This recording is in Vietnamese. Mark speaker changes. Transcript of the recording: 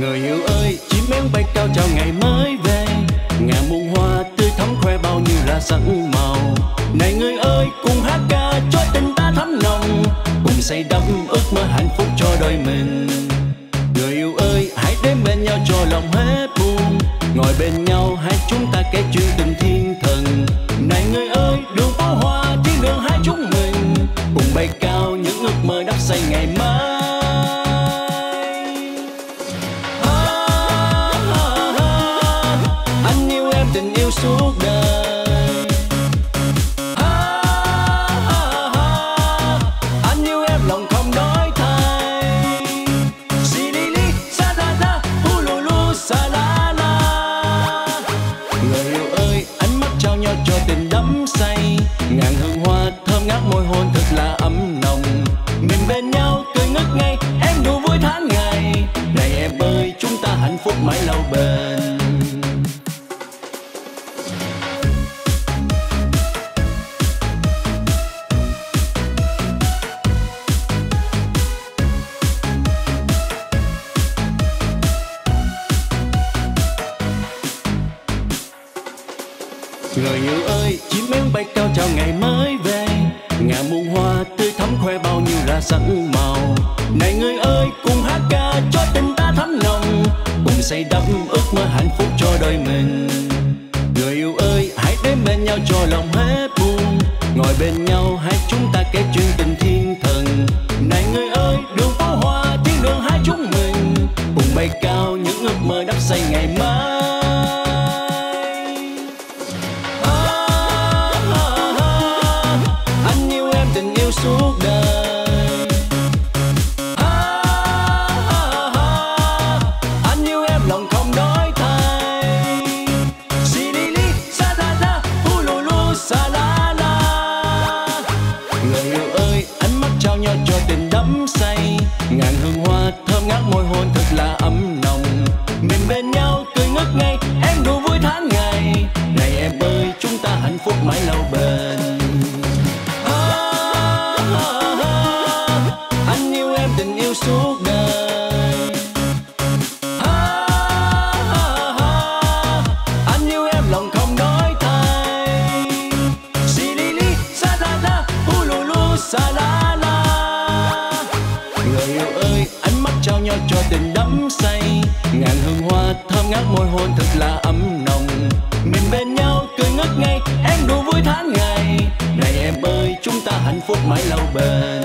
Speaker 1: người yêu ơi, chim én bay cao chào ngày mới về. Ngàn muôn hoa tươi thắm khoe bao nhiêu là sẵn màu. love. người yêu ơi, chim én bay cao chào ngày mới về. Ngàn muôn hoa tươi thắm khoe bao nhiêu là sắc màu. Này người ơi, cùng hát ca cho tình ta thắm nồng cùng xây đắp ước mơ hạnh phúc cho đời mình. Người yêu ơi, hãy đến bên nhau cho lòng hết. Nhau cho tình đắm say. Ngàn hương hoa thơm ngát môi hôn thật là ấm nồng mình bên nhau cười ngất ngây em đủ vui tháng ngày. Này em ơi chúng ta hạnh phúc mãi lâu bền. À, à, à, anh yêu em tình yêu suốt đời. À, anh yêu em lòng không nói thay. Si li li sa la la u lu lu sa la thơm ngát môi hôn thật là ấm nồng. Mình bên nhau cười ngất ngây, em đủ vui tháng ngày. Này em ơi, chúng ta hạnh phúc mãi lâu bền.